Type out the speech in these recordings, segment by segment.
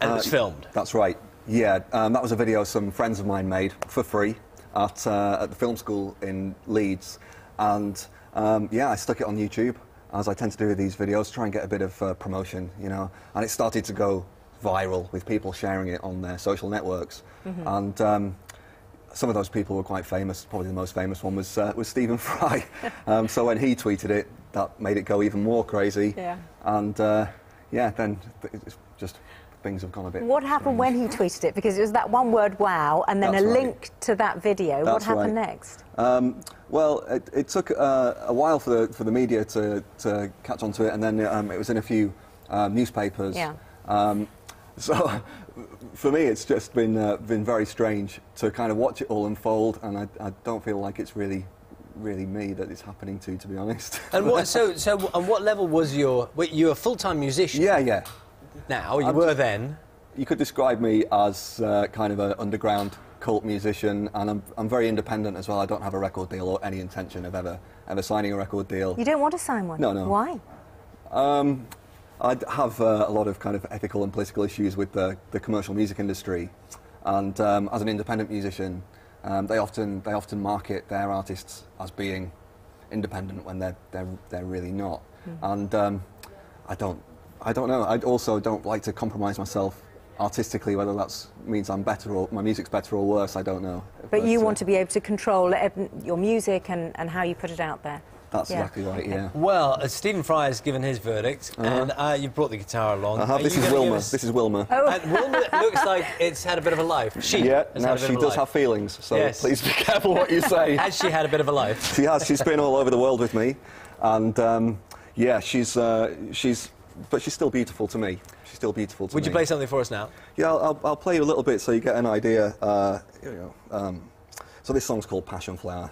And it was filmed. That's right. Yeah, um, that was a video some friends of mine made for free at, uh, at the film school in Leeds. And um, yeah, I stuck it on YouTube, as I tend to do with these videos, try and get a bit of uh, promotion, you know. And it started to go viral with people sharing it on their social networks. And um, some of those people were quite famous. Probably the most famous one was, uh, was Stephen Fry. um, so when he tweeted it, that made it go even more crazy. Yeah. And uh, yeah, then it's just things have gone a bit. What happened when he tweeted it? Because it was that one word, wow, and then That's a right. link to that video. what happened right. next? Um, well, it, it took uh, a while for the, for the media to, to catch on to it, and then um, it was in a few um, newspapers. Yeah. Um, so, for me, it's just been, uh, been very strange to kind of watch it all unfold, and I, I don't feel like it's really, really me that it's happening to, to be honest. And what, so, so, on what level was your? Were you a full-time musician yeah, yeah. Now? You I'm were just- then. You could describe me as uh, kind of an underground cult musician, and I'm, I'm very independent as well. I don't have a record deal or any intention of ever, ever signing a record deal. You don't want to sign one? No, no. Why? Um, I have uh, a lot of kind of ethical and political issues with the, the commercial music industry, and um, as an independent musician, um, they often they often market their artists as being independent when they're they're, they're really not, and um, I don't I don't know. I also don't like to compromise myself artistically, whether that means I'm better or my music's better or worse. I don't know. But you uh, want to be able to control uh, your music and, and how you put it out there. That's Yeah. exactly right. Yeah. Well, uh, Stephen Fry has given his verdict, and uh, you've brought the guitar along. I Are have. This you is gonna give Wilma. us- This is Wilma. Oh, And Wilma looks like it's had a bit of a life. She Yeah, has now had a bit she of a does life. have feelings, so Yes. please be careful what you say. Has she had a bit of a life? She has. She's been all over the world with me, and um, yeah, she's uh, she's, but she's still beautiful to me. She's still beautiful to Would me. Would you play something for us now? Yeah, I'll, I'll, I'll play you a little bit so you get an idea. Uh, here we go. Um, so this song's called Passion Flower.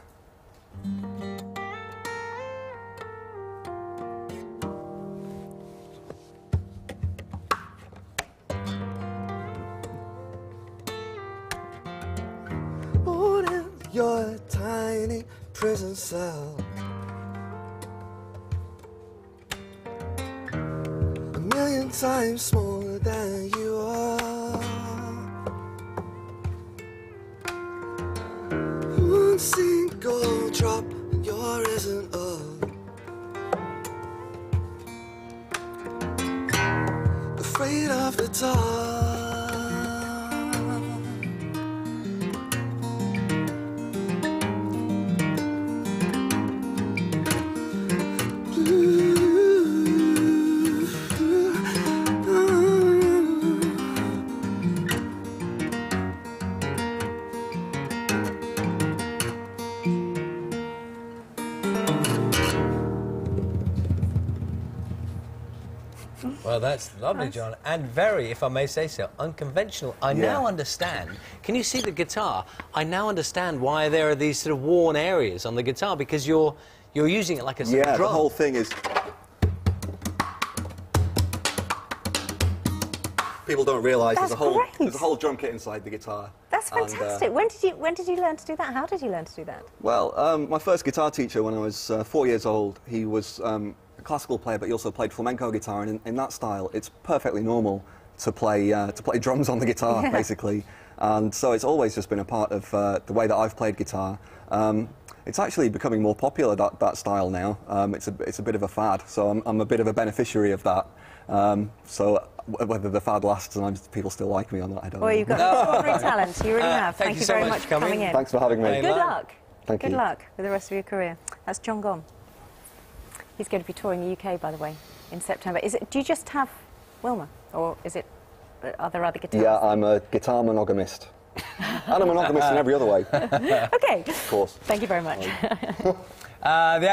Your tiny prison cell. Times smaller than you are. One single drop and you're risen up. Afraid of the dark. Well, that's lovely, John, and very, if I may say so, unconventional. I Yeah. now understand. Can you see the guitar? I now understand why there are these sort of worn areas on the guitar because you're you're using it like a sort Yeah, of drum. the whole thing is. People don't realise there's a whole great. there's a whole drum kit inside the guitar. that's And, uh, fantastic. when, did you, when did you learn to do that? How did you learn to do that? well, um, my first guitar teacher when I was uh, four years old, he was um, a classical player, but you also played flamenco guitar, and in, in that style, it's perfectly normal to play uh, to play drums on the guitar, Yeah. basically. And so it's always just been a part of uh, the way that I've played guitar. Um, it's actually becoming more popular that, that style now. Um, it's a it's a bit of a fad, so I'm, I'm a bit of a beneficiary of that. Um, so whether the fad lasts and I'm, people still like me or not, I don't Well, know. Well, you've got extraordinary talent. You really Uh, have. thank Thank, you so very much much for for coming coming. in. Thanks for having me. Hey, Good Love. luck. Thank Good you. luck with the rest of your career. That's John Gomm. He's going to be touring the UK, by the way, in September. Is it? Do you just have Wilma, or is it? Are there other guitars? Yeah, I'm a guitar monogamist. and a monogamist in every other way, okay. of course. Thank you very much. Uh, the